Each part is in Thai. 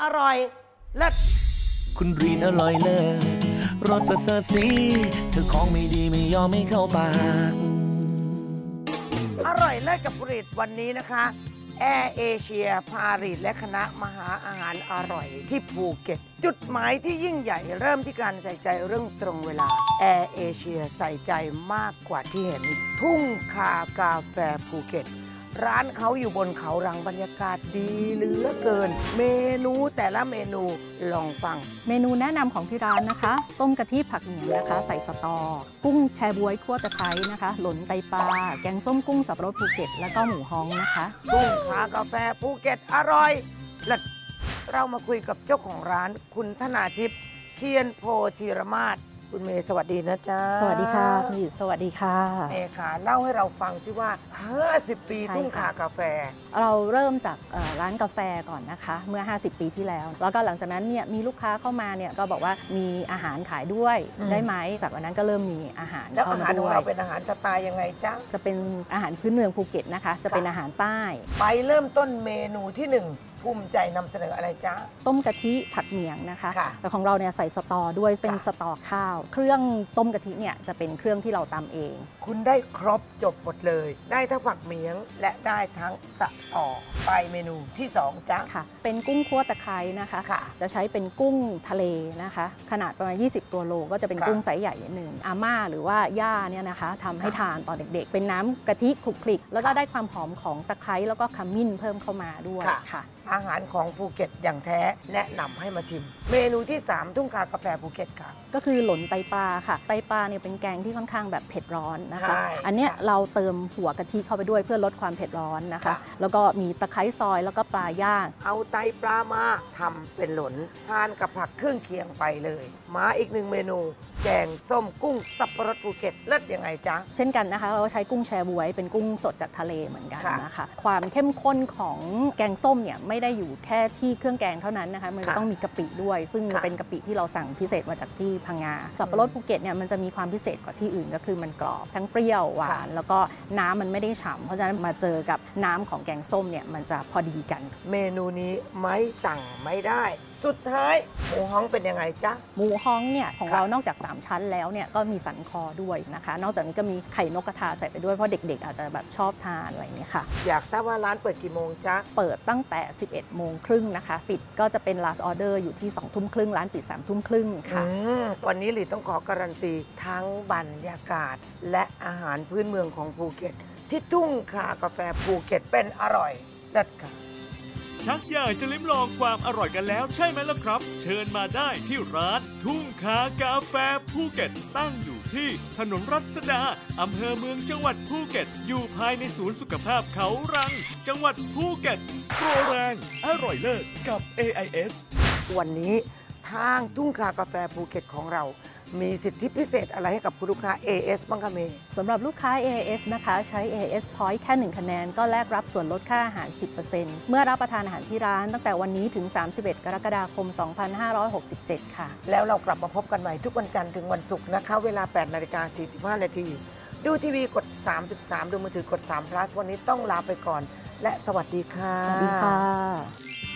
อร่อยเลิศคุณหรีดอร่อยเลิศรสประเสริฐสีเธอของไม่ดีไม่ยอมไม่เข้าปาก อร่อยเลิศกับคุณหรีดวันนี้นะคะแอร์เอเชียพาหรีดและคณะมหาอาหารอร่อยที่ภูเก็ต จุดหมายที่ยิ่งใหญ่เริ่มที่การใส่ใจเรื่องตรงเวลาแอร์เอเชียใส่ใจมากกว่าที่เห็น ทุ่งคากาแฟภูเก็ต ร้านเขาอยู่บนเขารังบรรยากาศดีเหลือเกิน เมนูแต่ละเมนูลองฟัง เมนูแนะนำของที่ร้านนะคะ ต้มกะทิผักเหมียงนะคะ ใส่สตอ กุ้งแชบ๊วยคั่วตะไคร้นะคะ หลนไตปลา แกงส้มกุ้งสับปะรดภูเก็ต แล้วก็หมูฮ้องนะคะทุ่งคากาแฟภูเก็ตอร่อยเลิศเรามาคุยกับเจ้าของร้านคุณธนาทิพย์เคียนโพธีรมาศ คุณเมย์สวัสดีนะจ๊ะสวัสดีค่ะคุณหรีดสวัสดีค่ะเมย์ค่ะเล่าให้เราฟังสิว่า 50 ปีใช่ทุ่งค่ะคากาแฟ เราเริ่มจากเอ่อร้านกาแฟก่อนนะคะ เมื่อ 50 ปีที่แล้ว แล้วก็หลังจากนั้นเนี่ยมีลูกค้าเข้ามาเนี่ยก็บอกว่ามีอาหารขายด้วยอืมได้ไหมจากวันนั้นก็เริ่มมีอาหารแล้วเข้าอามาหารขด้องวยเราเป็นอาหารสไตล์ยังไงจ๊ะจะเป็นอาหารพื้นเมืองภูเก็ตนะคะ จะเป็นค่ะอาหารใต้ ไปเริ่มต้นเมนูที่หนึ่ง ภูมิใจนำเสนออะไรจ๊ะต้มกะทิผัดเหมียงนะคะค่ะแต่ของเราเนี่ยใส่สตอด้วยเป็นค่ะสตอข้าว เครื่องต้มกะทิเนี่ยจะเป็นเครื่องที่เราตำเอง คุณได้ครบจบหมดเลย ได้ทั้งผักเหมียง และได้ทั้งสะออไปเมนูที่สองจ๊ะค่ะ เป็นกุ้งคั่วตะไคร้นะคะค่ะจะใช้เป็นกุ้งทะเลนะคะ ขนาดประมาณ 20 ตัวโลก็จะเป็นค่ะกุ้งไซส์ใหญ่นิดหนึ่งอาม่าหรือว่าย่าเนี่ยนะคะทำให้ทานตอนเด็กๆ เป็นน้ำกะทิคลุกคลิก แล้วก็ได้ความหอมของตะไคร้แล้วก็ขมิ้นเพิ่มเข้ามาด้วยค่ะค่ะอาหารของภูเก็ตอย่างแท้แนะนำให้มาชิม เมนูที่ 3 ทุ่งคากาแฟภูเก็ตค่ะ ก็คือหลนไตปลาค่ะ ไตปลาเนี่ยเป็นแกงที่ค่อนข้างแบบเผ็ดร้อนนะคะ ใช่อันเนี้ยค่ะเราเติมหัวกะทิเข้าไปด้วยเพื่อลดความเผ็ดร้อนนะคะ ค่ะ แล้วก็มีตะไคร้ซอยแล้วก็ปลาย่าง เอาไตปลามาทำเป็นหลนทานกับผักเครื่องเคียงไปเลย มาอีกหนึ่งเมนู แกงส้มกุ้งสับปะรดภูเก็ตเลิศยังไงจ๊ะ เช่นกันนะคะ เราก็ใช้กุ้งแชบ๊วยเป็นกุ้งสดจากทะเลเหมือนกันค่ะ นะคะ ความเข้มข้นของแกงส้มเนี่ยไม่ได้อยู่แค่ที่เครื่องแกงเท่านั้นนะคะมันจะค่ะต้องมีกะปิด้วย ซึ่งค่ะเป็นกะปิที่เราสั่งพิเศษมาจากที่พังงาสับปะรดภูเก็ตเนี่ยมันจะมีความพิเศษกว่าที่อื่นก็คือมันกรอบทั้งเปรี้ยวหวาน แล้วก็น้ำมันไม่ได้ฉ่ำเพราะฉะนั้นมาเจอกับน้ำของแกงส้มเนี่ยมันจะพอดีกัน เมนูนี้ไม่สั่งไม่ได้ สุดท้ายหมูฮ้องเป็นยังไงจ๊ะหมูฮ้องเนี่ยของค่ะเรานอกจาก 3 ชั้นแล้วเนี่ยก็มีสันคอด้วยนะคะ นอกจากนี้ก็มีไข่นกกระทาใส่ไปด้วยเพราะเด็กๆ อาจจะแบบชอบทานอะไรอย่างเงี้ยค่ะอยากทราบว่าร้านเปิดกี่โมงจ๊ะเปิดตั้งแต่11 โมงครึ่งนะคะ ปิดก็จะเป็น last order อยู่ที่ 2 ทุ่มครึ่งร้านปิด 3 ทุ่มครึ่งค่ะวันนี้หรีดต้องขอการันตีทั้งบรรยากาศ และอาหารพื้นเมืองของภูเก็ต ที่ทุ่งคากาแฟภูเก็ตเป็นอร่อยเลิศค่ะ ชักอยากจะลิ้มลองความอร่อยกันแล้วใช่ไหมล่ะครับ เชิญมาได้ที่ร้าน ทุ่งคากาแฟภูเก็ตตั้งอยู่ที่ถนนรัษฎาอำเภอเมืองจังหวัดภูเก็ต อยู่ภายในศูนย์สุขภาพเขารัง จังหวัดภูเก็ตโปรแรงอร่อยเลิศกับ AIS วันนี้ทางทุ่งคากาแฟภูเก็ตของเรา มีสิทธิพิเศษอะไรให้กับคุณลูกค้า AS บ้างคะเมย์สำหรับลูกค้า AIS นะคะใช้ AIS Point แค่ 1 คะแนน ก็แลกรับส่วนลดค่าอาหาร 10%เมื่อรับประทานอาหารที่ร้าน ตั้งแต่วันนี้ถึง 31 กรกฎาคม 2567 ค่ะ แล้วเรากลับมาพบกันใหม่ทุกวันจันทร์ถึงวันศุกร์นะคะ เวลา 8 นาฬิกา 45 นาที ดูทีวีกด 33 ดูมือถือกด3 plus วันนี้ต้องลาไปก่อน และสวัสดีค่ะสวัสดีค่ะ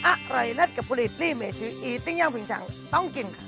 อร่อยเลิศกับผลิตรี่เมจืออีติ้งย่างผิงฉังต้องกินค่ะ